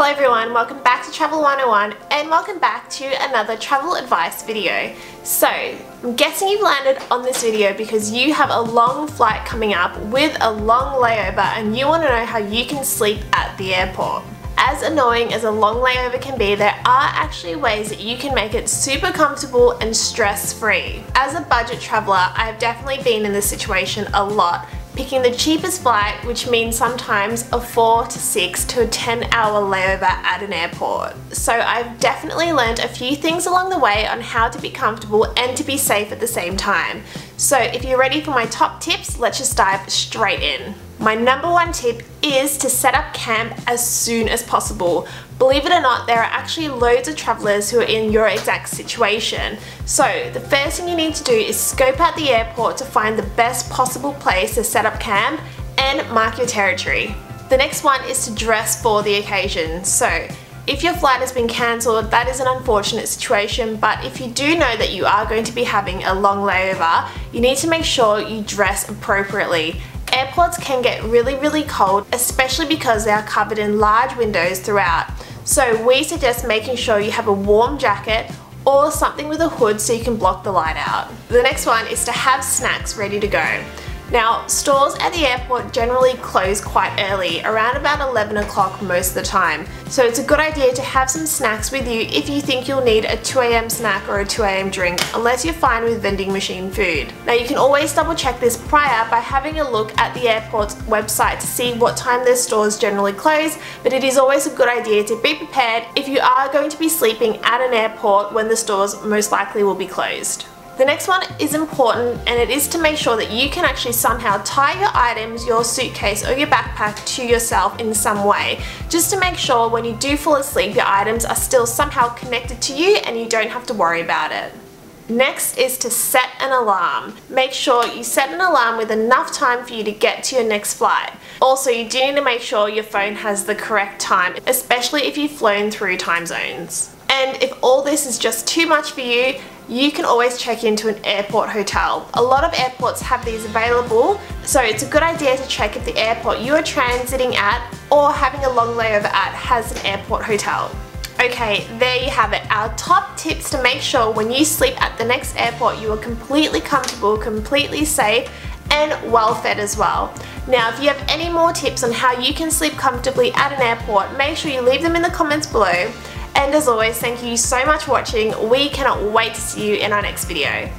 Hello everyone, welcome back to Travel 101 and welcome back to another travel advice video. So, I'm guessing you've landed on this video because you have a long flight coming up with a long layover and you want to know how you can sleep at the airport. As annoying as a long layover can be, there are actually ways that you can make it super comfortable and stress free. As a budget traveler, I've definitely been in this situation a lot picking the cheapest flight which means sometimes a 4 to 6 to a 10 hour layover at an airport. So I've definitely learned a few things along the way on how to be comfortable and to be safe at the same time. So if you're ready for my top tips, let's just dive straight in. My number one tip is to set up camp as soon as possible. Believe it or not, there are actually loads of travelers who are in your exact situation. So the first thing you need to do is scope out the airport to find the best possible place to set up camp and mark your territory. The next one is to dress for the occasion. So if your flight has been cancelled, that is an unfortunate situation, but if you do know that you are going to be having a long layover, you need to make sure you dress appropriately. Airports can get really, really cold, especially because they are covered in large windows throughout. So we suggest making sure you have a warm jacket or something with a hood so you can block the light out. The next one is to have snacks ready to go. Now, stores at the airport generally close quite early, around about 11 o'clock most of the time. So it's a good idea to have some snacks with you if you think you'll need a 2am snack or a 2am drink, unless you're fine with vending machine food. Now you can always double check this prior by having a look at the airport's website to see what time their stores generally close, but it is always a good idea to be prepared if you are going to be sleeping at an airport when the stores most likely will be closed. The next one is important and it is to make sure that you can actually somehow tie your items, your suitcase or your backpack to yourself in some way just to make sure when you do fall asleep your items are still somehow connected to you and you don't have to worry about it. Next is to set an alarm. Make sure you set an alarm with enough time for you to get to your next flight. Also, you do need to make sure your phone has the correct time, especially if you've flown through time zones. And if all this is just too much for you, you can always check into an airport hotel. A lot of airports have these available, so it's a good idea to check if the airport you are transiting at or having a long layover at has an airport hotel. Okay, there you have it, our top tips to make sure when you sleep at the next airport you are completely comfortable, completely safe and well fed as well. Now if you have any more tips on how you can sleep comfortably at an airport, make sure you leave them in the comments below and as always, thank you so much for watching. We cannot wait to see you in our next video.